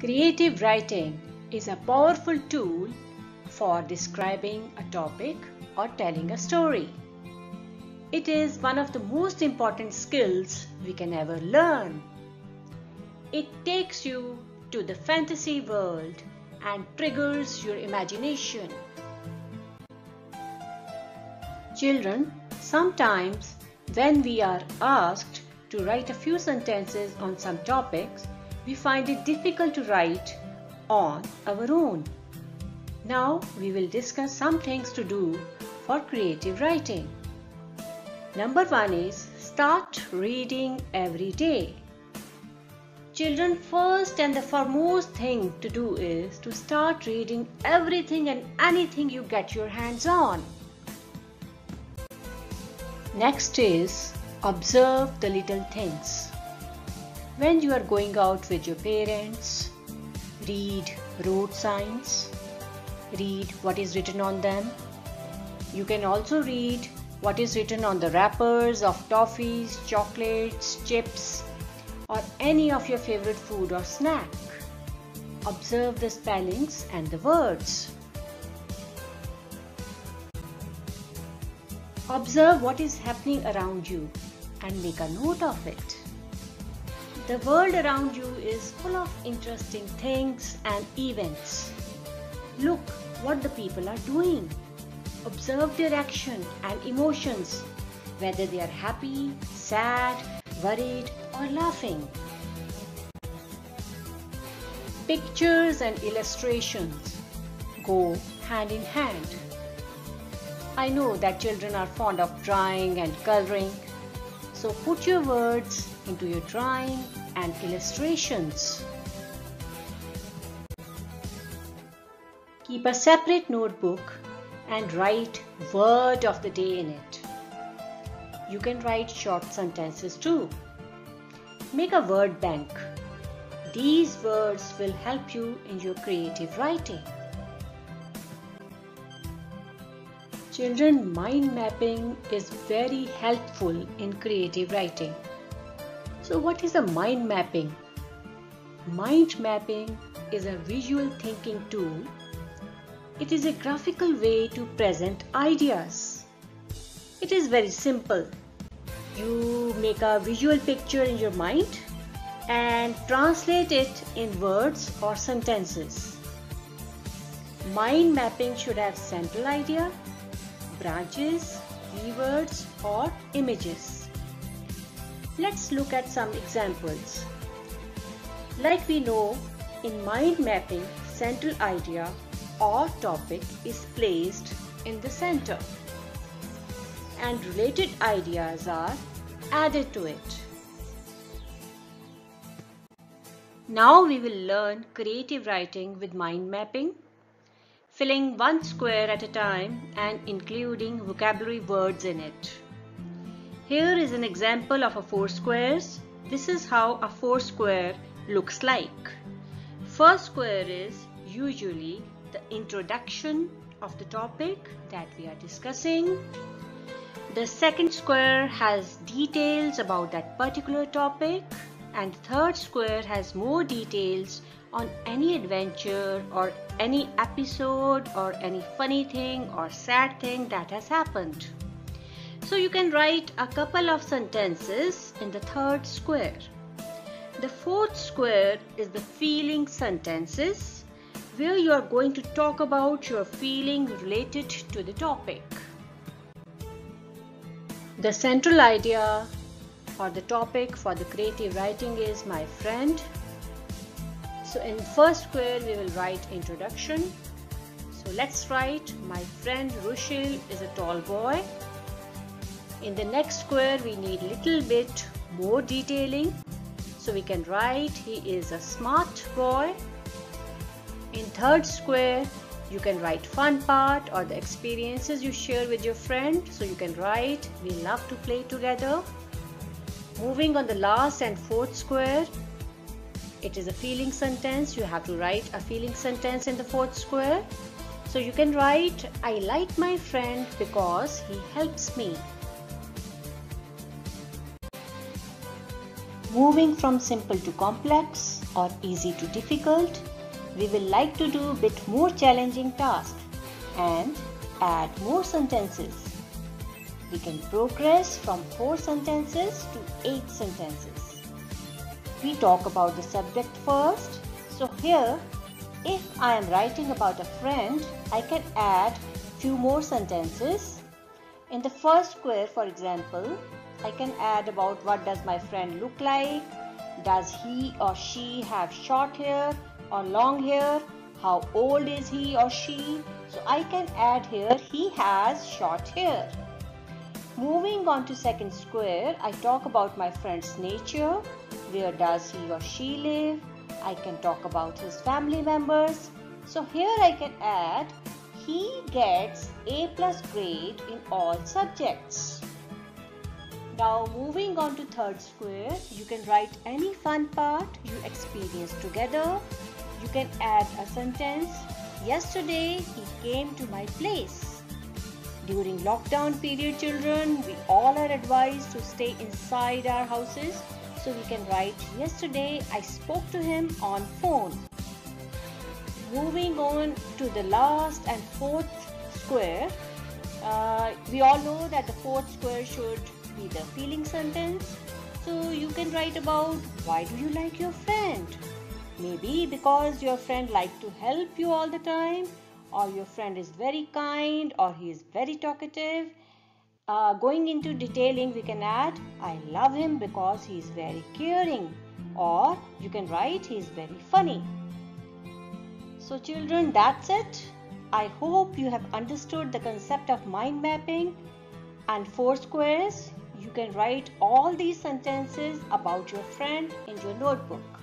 Creative writing is a powerful tool for describing a topic or telling a story. It is one of the most important skills we can ever learn. It takes you to the fantasy world and triggers your imagination. Children, sometimes when we are asked to write a few sentences on some topics, we find it difficult to write on our own. Now we will discuss some things to do for creative writing. Number one is start reading every day. Children, first and the foremost thing to do is to start reading everything and anything you get your hands on. Next is observe the little things. When you are going out with your parents, read road signs, read what is written on them. You can also read what is written on the wrappers of toffees, chocolates, chips, or any of your favorite food or snack. Observe the spellings and the words. Observe what is happening around you and make a note of it. The world around you is full of interesting things and events. Look what the people are doing. Observe their action and emotions, whether they are happy, sad, worried, or laughing. Pictures and illustrations go hand in hand. I know that children are fond of drawing and coloring, so put your words into your drawing and illustrations. Keep a separate notebook and write word of the day in it. You can write short sentences too. Make a word bank. These words will help you in your creative writing. Children, mind mapping is very helpful in creative writing. So, what is a mind mapping? Mind mapping is a visual thinking tool it is a graphical way to present ideas. It is very simple. You make a visual picture in your mind and translate it in words or sentences. Mind mapping should have central idea, branches, keywords or images. Let's look at some examples. Like we know, in mind mapping, central idea or topic is placed in the center and related ideas are added to it. Now we will learn creative writing with mind mapping, filling one square at a time and including vocabulary words in it. Here is an example of a four squares. This is how a four square looks like. First square is usually the introduction of the topic that we are discussing. The second square has details about that particular topic and third square has more details on any adventure or any episode or any funny thing or sad thing that has happened. So you can write a couple of sentences in the third square. The fourth square is the feeling sentences where you are going to talk about your feeling related to the topic. The central idea or the topic for the creative writing is my friend. So in first square we will write introduction. So let's write my friend Rushil is a tall boy. In the next square we need little bit more detailing. So we can write he is a smart boy in third square, you can write fun part or the experiences you share with your friend. So you can write, we love to play together. Moving on the last and fourth square, it is a feeling sentence. You have to write a feeling sentence in the fourth square. So you can write, I like my friend because he helps me. Moving from simple to complex or easy to difficult, we will like to do a bit more challenging task and add more sentences. We can progress from 4 sentences to 8 sentences. We talk about the subject first. So here, if I am writing about a friend, I can add few more sentences. In the first square, for example, I can add about what does my friend look like, does he or she have short hair or long hair, how old is he or she. So I can add here he has short hair. Moving on to second square, I talk about my friend's nature, where does he or she live, I can talk about his family members. So here I can add he gets A plus grade in all subjects. Now moving on to third square, you can write any fun part you experienced together. You can add a sentence. Yesterday he came to my place. During lockdown period children, we all are advised to stay inside our houses. So we can write yesterday I spoke to him on phone. Moving on to the last and fourth square, uh, we all know that the fourth square should be the feeling sentence. So you can write about why do you like your friend? Maybe because your friend like to help you all the time or your friend is very kind or he is very talkative. Uh, going into detailing, we can add, I love him because he is very caring. Or you can write, he is very funny. So children, that's it. I hope you have understood the concept of mind mapping and four squares you can write all these sentences about your friend in your notebook.